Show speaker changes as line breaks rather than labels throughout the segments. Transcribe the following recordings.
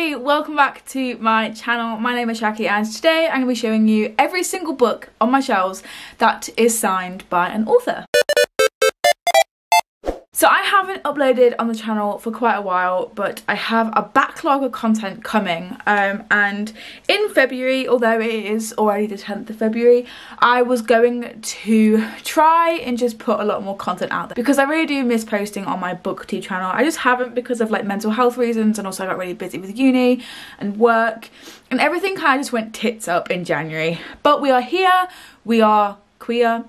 everybody, welcome back to my channel. My name is Shaki and today I'm going to be showing you every single book on my shelves that is signed by an author. So I haven't uploaded on the channel for quite a while, but I have a backlog of content coming. Um, and in February, although it is already the 10th of February, I was going to try and just put a lot more content out there because I really do miss posting on my booktube channel. I just haven't because of like mental health reasons and also I got really busy with uni and work and everything kind of just went tits up in January. But we are here, we are queer,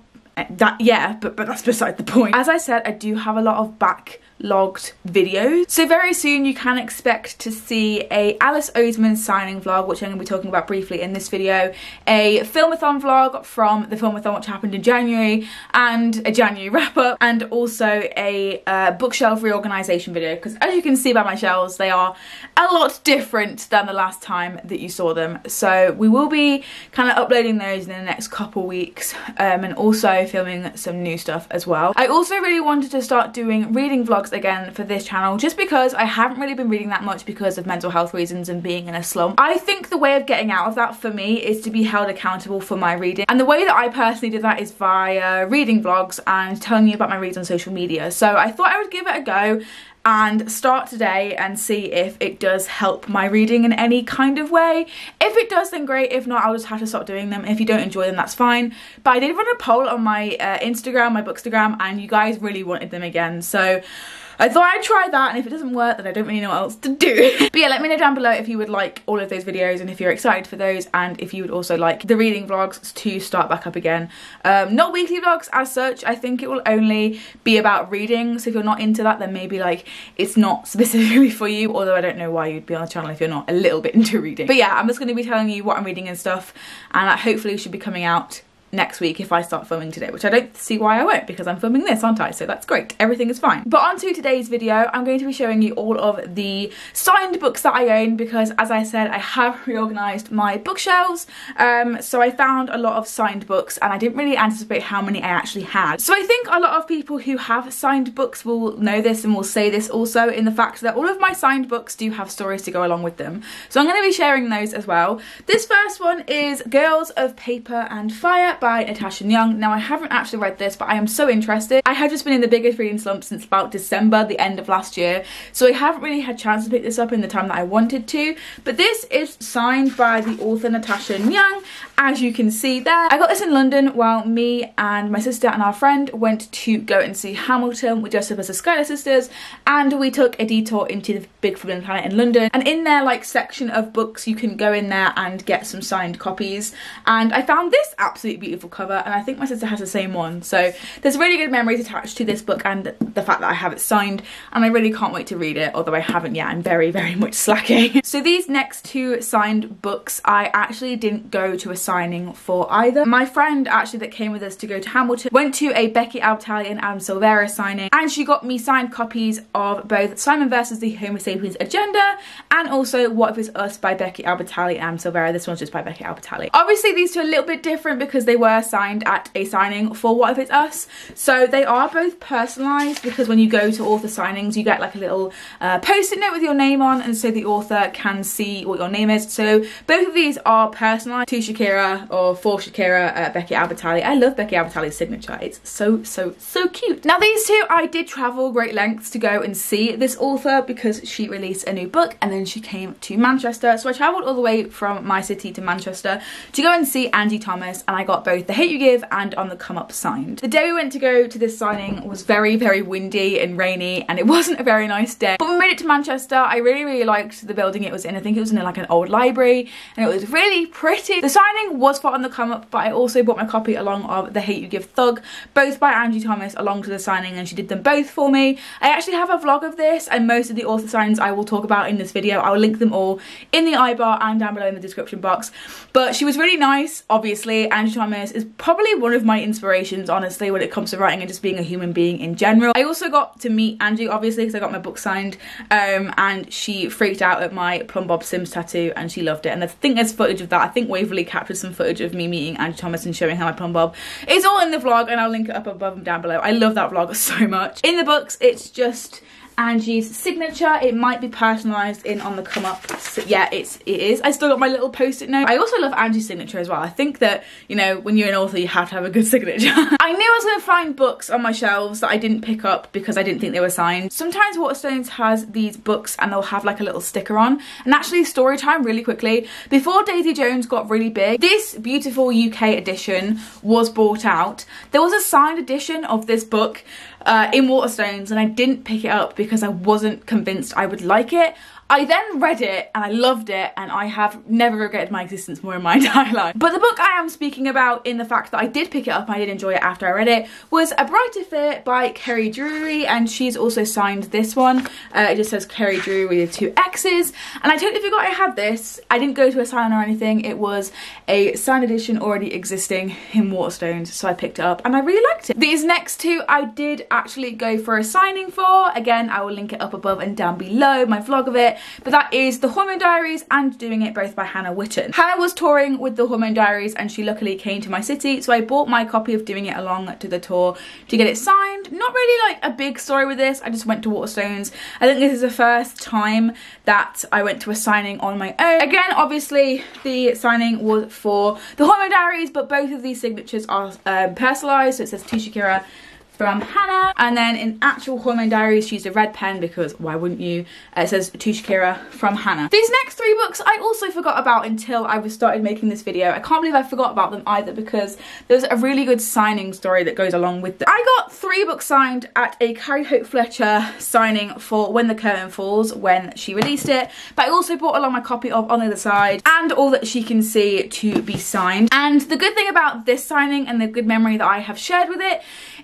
that yeah but but that's beside the point. As i said i do have a lot of back logged videos. So very soon you can expect to see a Alice Oseman signing vlog, which I'm going to be talking about briefly in this video, a filmathon vlog from the filmathon which happened in January, and a January wrap up, and also a uh, bookshelf reorganisation video, because as you can see by my shelves, they are a lot different than the last time that you saw them. So we will be kind of uploading those in the next couple weeks, um, and also filming some new stuff as well. I also really wanted to start doing reading vlogs again for this channel just because I haven't really been reading that much because of mental health reasons and being in a slump. I think the way of getting out of that for me is to be held accountable for my reading and the way that I personally did that is via reading vlogs and telling you about my reads on social media. So I thought I would give it a go and start today and see if it does help my reading in any kind of way. If it does then great, if not I'll just have to stop doing them. If you don't enjoy them that's fine. But I did run a poll on my uh, Instagram, my Bookstagram and you guys really wanted them again so I thought I'd try that and if it doesn't work then I don't really know what else to do. but yeah, let me know down below if you would like all of those videos and if you're excited for those and if you would also like the reading vlogs to start back up again. Um, not weekly vlogs as such, I think it will only be about reading so if you're not into that then maybe like it's not specifically for you although I don't know why you'd be on the channel if you're not a little bit into reading. But yeah, I'm just going to be telling you what I'm reading and stuff and that hopefully should be coming out next week if I start filming today, which I don't see why I won't because I'm filming this, aren't I? So that's great. Everything is fine. But on to today's video, I'm going to be showing you all of the signed books that I own because as I said, I have reorganized my bookshelves. Um, so I found a lot of signed books and I didn't really anticipate how many I actually had. So I think a lot of people who have signed books will know this and will say this also in the fact that all of my signed books do have stories to go along with them. So I'm going to be sharing those as well. This first one is Girls of Paper and Fire by Natasha Ngan. Now I haven't actually read this but I am so interested. I have just been in the biggest reading slump since about December, the end of last year, so I haven't really had chance to pick this up in the time that I wanted to. But this is signed by the author Natasha Ngan, as you can see there. I got this in London while me and my sister and our friend went to go and see Hamilton with Joseph as the Schuyler sisters and we took a detour into the Big Forbidden Planet in London and in their like section of books you can go in there and get some signed copies and I found this absolutely beautiful cover and I think my sister has the same one so there's really good memories attached to this book and the fact that I have it signed and I really can't wait to read it although I haven't yet I'm very very much slacking. so these next two signed books I actually didn't go to a signing for either. My friend actually that came with us to go to Hamilton went to a Becky Albertalli and Adam Silvera signing and she got me signed copies of both Simon versus the Homo sapiens agenda and also What If It's Us by Becky Albertalli and Adam Silvera. This one's just by Becky Albertalli. Obviously these two are a little bit different because they were signed at a signing for What If It's Us. So they are both personalised because when you go to author signings you get like a little uh, post-it note with your name on and so the author can see what your name is. So both of these are personalised to Shakira or for Shakira uh, Becky Albertalli. I love Becky Albertalli's signature. It's so, so, so cute. Now these two, I did travel great lengths to go and see this author because she released a new book and then she came to Manchester. So I travelled all the way from my city to Manchester to go and see Angie Thomas and I got both The Hate You Give and On the Come Up signed. The day we went to go to this signing was very, very windy and rainy and it wasn't a very nice day. But we made it to Manchester. I really, really liked the building it was in. I think it was in like an old library and it was really pretty. The signing was for On the Come Up but I also bought my copy along of The Hate You Give Thug, both by Angie Thomas along to the signing and she did them both for me. I actually have a vlog of this and most of the author signs I will talk about in this video. I'll link them all in the i bar and down below in the description box. But she was really nice, obviously. Angie Thomas is probably one of my inspirations, honestly, when it comes to writing and just being a human being in general. I also got to meet Angie, obviously, because I got my book signed um, and she freaked out at my Plumbob Sims tattoo and she loved it. And I think there's footage of that. I think Waverley captured some footage of me meeting Angie Thomas and showing her my Plumbob. It's all in the vlog and I'll link it up above and down below. I love that vlog so much. In the books, it's just Angie's signature. It might be personalised in on the come up. So yeah, it's, it is. I still got my little post-it note. I also love Angie's signature as well. I think that, you know, when you're an author, you have to have a good signature. I knew I was going to find books on my shelves that I didn't pick up because I didn't think they were signed. Sometimes Waterstones has these books and they'll have like a little sticker on. And actually, story time really quickly. Before Daisy Jones got really big, this beautiful UK edition was bought out. There was a signed edition of this book uh, in Waterstones and I didn't pick it up because I wasn't convinced I would like it. I then read it and I loved it and I have never regretted my existence more in my entire life. But the book I am speaking about in the fact that I did pick it up I did enjoy it after I read it was A Brighter Fit by Kerry Drewery and she's also signed this one. Uh, it just says Kerry Drewery with two X's and I totally forgot I had this. I didn't go to a sign or anything. It was a signed edition already existing in Waterstones so I picked it up and I really liked it. These next two I did actually go for a signing for. Again, I will link it up above and down below, my vlog of it but that is The Hormone Diaries and Doing It both by Hannah Witton. Hannah was touring with The Hormone Diaries and she luckily came to my city so I bought my copy of Doing It along to the tour to get it signed. Not really like a big story with this, I just went to Waterstones. I think this is the first time that I went to a signing on my own. Again, obviously the signing was for The Hormone Diaries but both of these signatures are um, personalised so it says to Shakira from Hannah. And then in actual Hormone Diaries, she used a red pen because why wouldn't you? Uh, it says to Shakira from Hannah. These next three books I also forgot about until I was started making this video. I can't believe I forgot about them either because there's a really good signing story that goes along with them. I got three books signed at a Carrie Hope Fletcher signing for When the Curtain Falls when she released it. But I also bought along my copy of On the Other Side and All That She Can See to be signed. And the good thing about this signing and the good memory that I have shared with it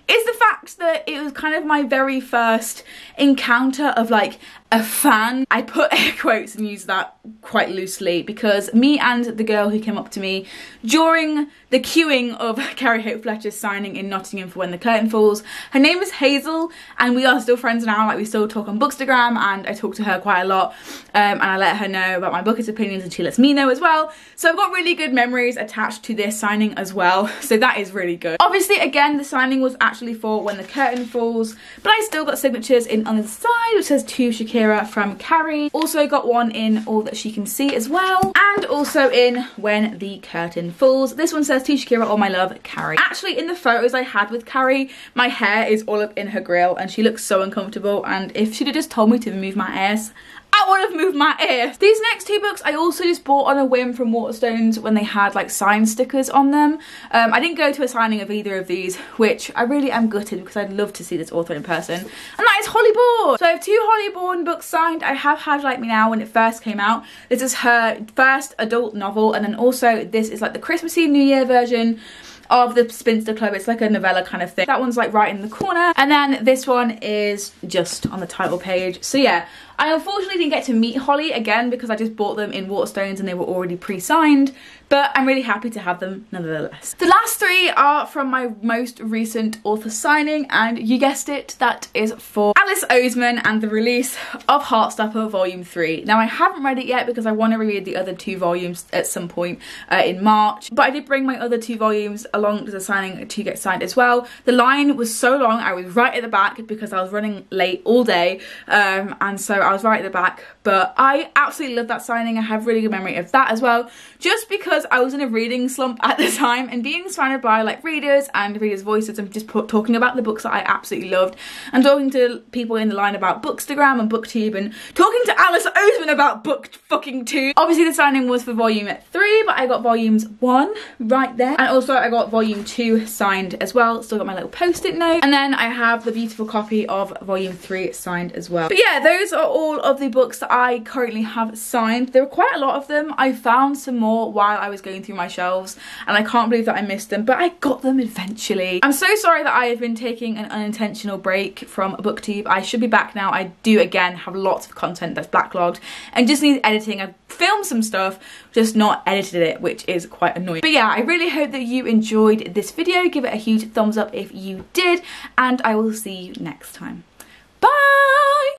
is the fact that it was kind of my very first encounter of like a fan. I put air quotes and use that quite loosely because me and the girl who came up to me during the queuing of Carrie Hope Fletcher's signing in Nottingham for When the Curtain Falls, her name is Hazel and we are still friends now, like we still talk on Bookstagram and I talk to her quite a lot um, and I let her know about my book's opinions and she lets me know as well. So I've got really good memories attached to this signing as well, so that is really good. Obviously again the signing was actually for When the Curtain Falls, but I still got signatures in on the side which says to Shakira Kira from Carrie. Also got one in All That She Can See as well. And also in When the Curtain Falls. This one says, Tisha Kira, all my love, Carrie. Actually, in the photos I had with Carrie, my hair is all up in her grill and she looks so uncomfortable. And if she'd have just told me to move my ass, I would have moved my ear. These next two books I also just bought on a whim from Waterstones when they had like sign stickers on them. Um, I didn't go to a signing of either of these, which I really am gutted because I'd love to see this author in person. And that is Holly Bourne. So I have two Holly Bourne books signed. I have had Like Me Now when it first came out. This is her first adult novel and then also this is like the Christmassy New Year version of the Spinster Club. It's like a novella kind of thing. That one's like right in the corner. And then this one is just on the title page. So yeah, I unfortunately didn't get to meet Holly again because I just bought them in Waterstones and they were already pre-signed, but I'm really happy to have them nonetheless. The last three are from my most recent author signing and you guessed it, that is for Alice Oseman and the release of Heartstopper Volume 3. Now I haven't read it yet because I want to read the other two volumes at some point uh, in March, but I did bring my other two volumes along to the signing to get signed as well. The line was so long, I was right at the back because I was running late all day um, and so I was right at the back, but I absolutely love that signing. I have really good memory of that as well, just because I was in a reading slump at the time and being surrounded by like readers and readers' voices and just talking about the books that I absolutely loved and talking to people in the line about Bookstagram and Booktube and talking to Alice Oseman about Book fucking 2. Obviously the signing was for volume 3, but I got volumes 1 right there. And also I got volume 2 signed as well. Still got my little post-it note. And then I have the beautiful copy of volume 3 signed as well. But yeah, those are all of the books that I currently have signed. There are quite a lot of them. I found some more while I was going through my shelves and I can't believe that I missed them, but I got them eventually. I'm so sorry that I have been taking an unintentional break from booktube. I should be back now. I do again have lots of content that's backlogged and just needs editing. I've filmed some stuff, just not edited it, which is quite annoying. But yeah, I really hope that you enjoyed this video. Give it a huge thumbs up if you did, and I will see you next time.